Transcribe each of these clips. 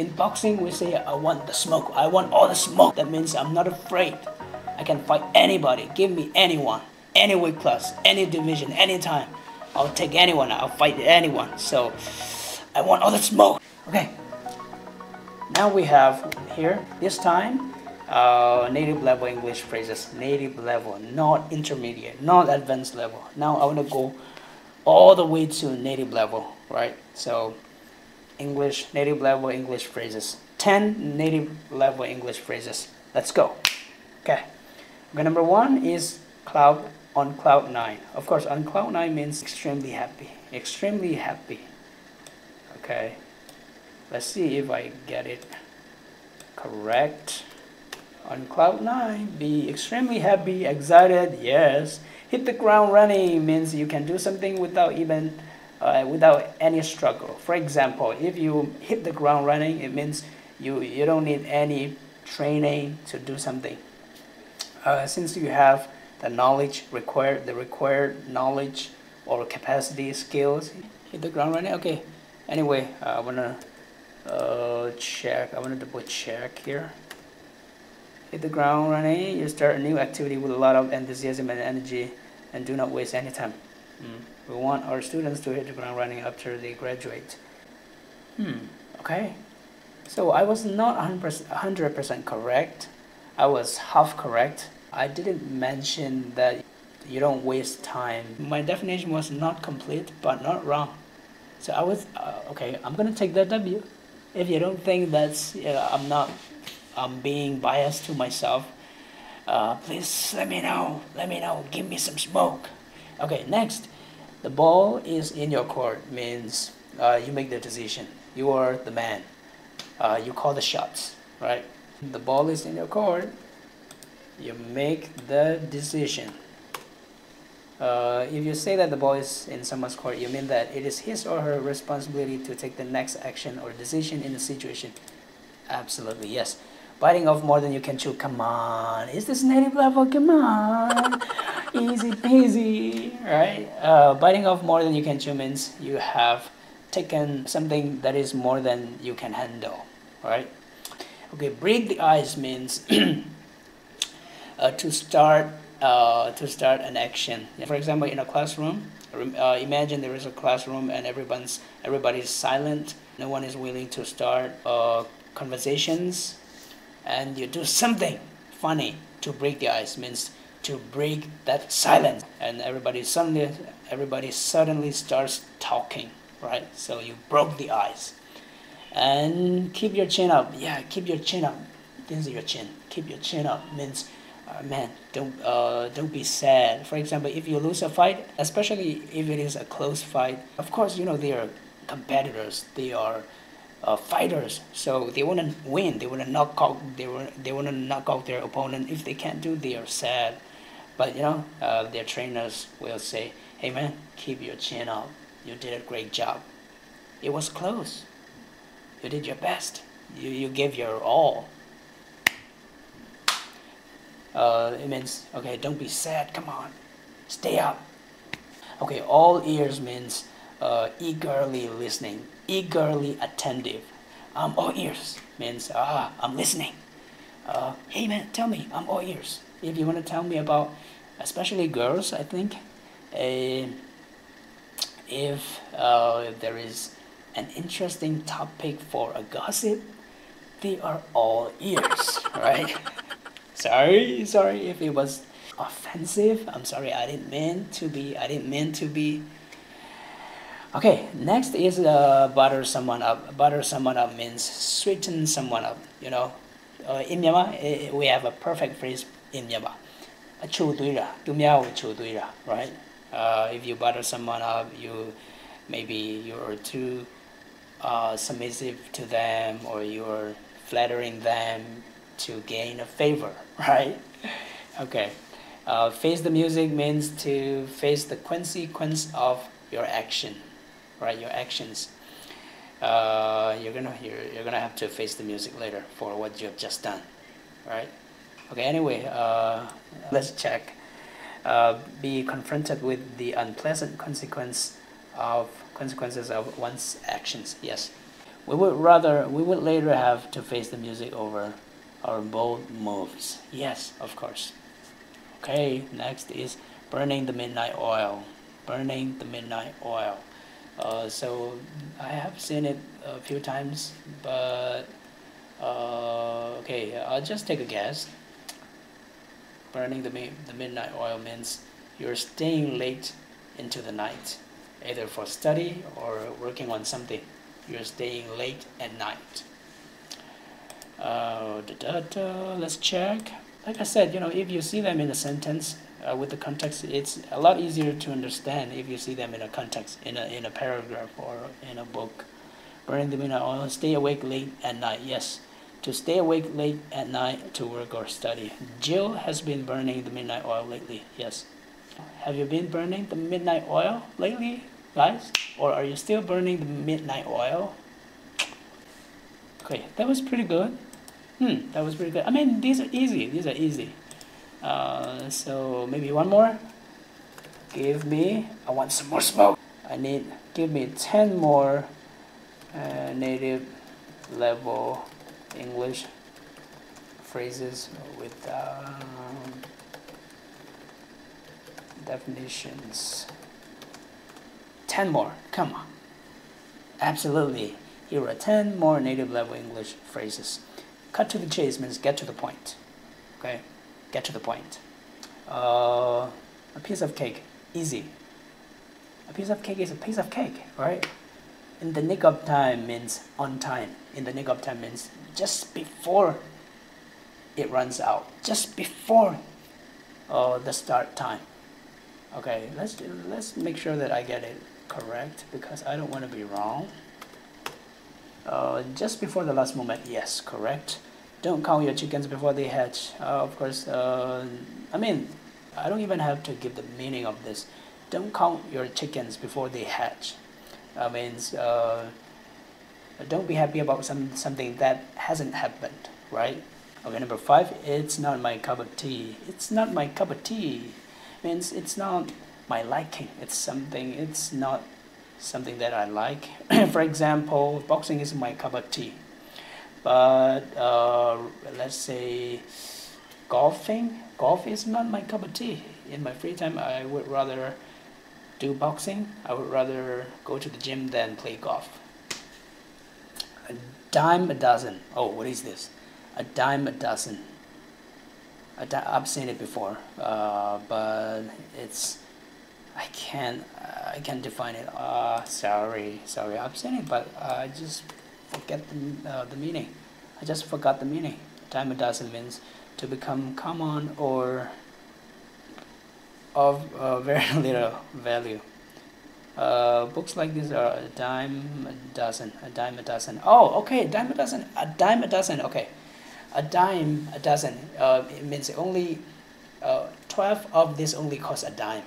In boxing, we say, I want the smoke. I want all the smoke. That means I'm not afraid. I can fight anybody. Give me anyone, any weight class, any division, anytime. I'll take anyone. I'll fight anyone. So I want all the smoke. Okay. Now we have here, this time, uh, native level English phrases. Native level, not intermediate, not advanced level. Now I want to go all the way to native level, right? So English, native level English phrases. 10 native level English phrases. Let's go. Okay. Okay, number one is cloud on cloud nine. Of course, on cloud nine means extremely happy. Extremely happy. Okay. Let's see if I get it correct. On cloud nine, be extremely happy, excited, yes. Hit the ground running means you can do something without even uh, without any struggle. For example, if you hit the ground running, it means you, you don't need any training to do something. Uh, since you have the knowledge required, the required knowledge or capacity, skills, hit the ground running. Okay. Anyway, uh, I wanna uh, check. I wanna double check here. Hit the ground running. You start a new activity with a lot of enthusiasm and energy, and do not waste any time. Mm. We want our students to hit the ground running after they graduate. Hmm, okay. So I was not 100% correct. I was half correct. I didn't mention that you don't waste time. My definition was not complete, but not wrong. So I was, uh, okay, I'm gonna take that W. If you don't think that's, I'm not, I'm being biased to myself, uh, please let me know. Let me know. Give me some smoke. Okay, next. The ball is in your court means uh, you make the decision. You are the man. Uh, you call the shots, right? The ball is in your court. You make the decision. Uh, if you say that the ball is in someone's court, you mean that it is his or her responsibility to take the next action or decision in the situation. Absolutely, yes. Biting off more than you can chew. Come on. Is this native level? Come on. Easy peasy, right? Uh, biting off more than you can chew means you have taken something that is more than you can handle, right? Okay, break the ice means uh, to start uh, to start an action. For example, in a classroom, uh, imagine there is a classroom and everyone's everybody's silent. No one is willing to start uh, conversations and you do something funny to break the ice means to break that silence and everybody suddenly everybody suddenly starts talking right so you broke the ice and keep your chin up yeah keep your chin up this is your chin keep your chin up means uh, man don't uh, don't be sad for example if you lose a fight especially if it is a close fight of course you know they are competitors they are uh, fighters, so they want to win. They want to knock out. They want they want to knock out their opponent. If they can't do, they are sad. But you know, uh, their trainers will say, "Hey man, keep your chin up. You did a great job. It was close. You did your best. You you gave your all." Uh, it means okay. Don't be sad. Come on, stay up. Okay, all ears means uh, eagerly listening eagerly attentive. I'm all ears means ah I'm listening. Uh, hey man, tell me I'm all ears. If you want to tell me about, especially girls, I think, uh, if uh, there is an interesting topic for a gossip, they are all ears, right? sorry, sorry if it was offensive. I'm sorry. I didn't mean to be. I didn't mean to be Okay, next is uh, butter someone up. Butter someone up means sweeten someone up. You know, uh, in Myanmar eh, we have a perfect phrase in Myanmar. right? Uh, if you butter someone up, you maybe you're too uh, submissive to them or you're flattering them to gain a favor, right? Okay. Uh, face the music means to face the consequence of your action right? Your actions. Uh, you're gonna you're, you're gonna have to face the music later for what you have just done, right? Okay. Anyway, uh, let's check. Uh, be confronted with the unpleasant consequence of consequences of one's actions. Yes. We would rather, we would later have to face the music over our bold moves. Yes, of course. Okay, next is burning the midnight oil. Burning the midnight oil. Uh, so I have seen it a few times, but uh, okay, I'll just take a guess. Burning the, the midnight oil means you're staying late into the night, either for study or working on something. You're staying late at night. Uh, let's check. Like I said, you know, if you see them in a sentence uh, with the context, it's a lot easier to understand if you see them in a context, in a, in a paragraph or in a book. Burning the midnight oil, stay awake late at night. Yes, to stay awake late at night to work or study. Jill has been burning the midnight oil lately. Yes. Have you been burning the midnight oil lately, guys? Or are you still burning the midnight oil? Okay, that was pretty good. Hmm, that was pretty good. I mean, these are easy. These are easy. Uh, so maybe one more. Give me. I want some more smoke. I need. Give me ten more uh, native level English phrases with um, definitions. 10 more, come on. Absolutely. Here are 10 more native level English phrases. Cut to the chase means get to the point. Okay? Get to the point. Uh, a piece of cake, easy. A piece of cake is a piece of cake, right? In the nick of time means on time. In the nick of time means just before it runs out, just before uh, the start time. Okay, let's let's make sure that I get it correct because I don't want to be wrong. Uh, just before the last moment, yes, correct. Don't count your chickens before they hatch. Uh, of course, uh, I mean, I don't even have to give the meaning of this. Don't count your chickens before they hatch. That means uh, don't be happy about some something that hasn't happened, right? Okay, number five, it's not my cup of tea. It's not my cup of tea means it's not my liking. It's something. It's not something that I like. For example, boxing is my cup of tea, but uh, let's say golfing. Golf is not my cup of tea. In my free time, I would rather do boxing. I would rather go to the gym than play golf. A dime a dozen. Oh, what is this? A dime a dozen. I've seen it before, uh, but it's I can't I can't define it. Uh, sorry, sorry. I've seen it, but I just forget the uh, the meaning. I just forgot the meaning. Dime a dozen means to become common or of uh, very little value. Uh, books like this are a dime a dozen, a dime a dozen. Oh, okay, a dime a dozen, a dime a dozen. Okay, a dime a dozen. Uh, it means only uh, 12 of this only cost a dime.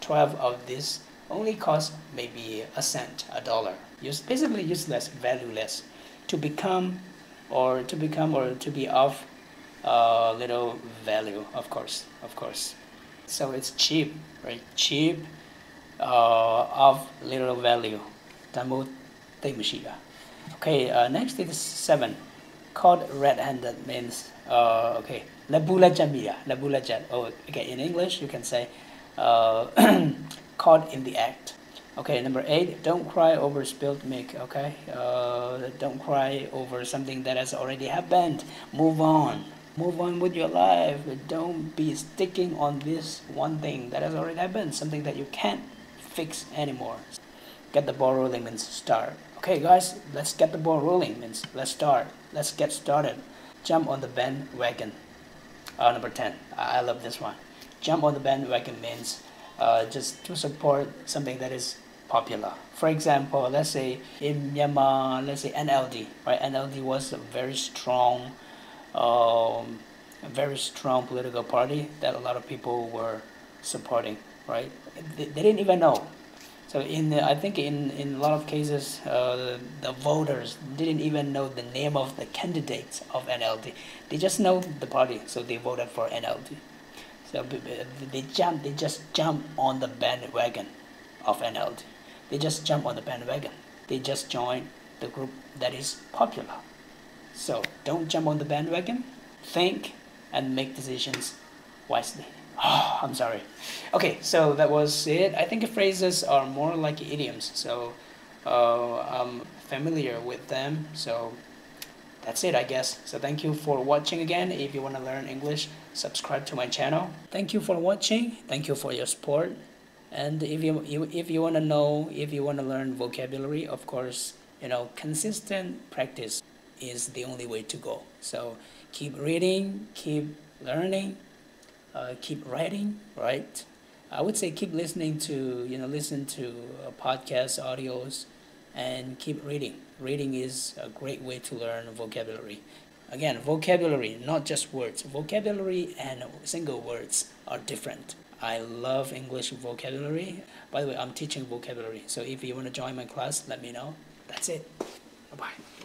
12 of this only cost maybe a cent, a dollar. Use, basically useless, valueless. To become or to become or to be of uh, little value, of course, of course. So it's cheap, right? Cheap, uh, of little value. Okay, uh, next is seven. Caught red-handed means uh, okay labulajamia labulajat oh okay in English you can say uh, caught in the act. Okay number eight don't cry over spilled milk okay? Uh, don't cry over something that has already happened. Move on move on with your life but don't be sticking on this one thing that has already happened something that you can't fix anymore. Get the ball rolling means start. Okay guys let's get the ball rolling means let's start. Let's get started. Jump on the bandwagon. Uh, number 10 I love this one. Jump on the bandwagon means uh, just to support something that is popular. For example let's say in Myanmar let's say NLD right? NLD was a very strong um, a very strong political party that a lot of people were supporting right they, they didn't even know so in the, I think in, in a lot of cases, uh, the voters didn't even know the name of the candidates of NLD. They just know the party, so they voted for NLD. So they jump, they just jump on the bandwagon of NLD. They just jump on the bandwagon. They just join the group that is popular. So don't jump on the bandwagon. Think and make decisions wisely. Oh, I'm sorry. Okay, so that was it. I think phrases are more like idioms, so uh, I'm familiar with them. So that's it, I guess. So thank you for watching again. If you want to learn English, subscribe to my channel. Thank you for watching. Thank you for your support. And if you, you if you want to know, if you want to learn vocabulary, of course, you know, consistent practice is the only way to go. So keep reading, keep learning, uh, keep writing, right? I would say keep listening to, you know, listen to uh, podcasts, audios, and keep reading. Reading is a great way to learn vocabulary. Again, vocabulary, not just words. Vocabulary and single words are different. I love English vocabulary. By the way, I'm teaching vocabulary. So if you want to join my class, let me know. That's it. Bye bye.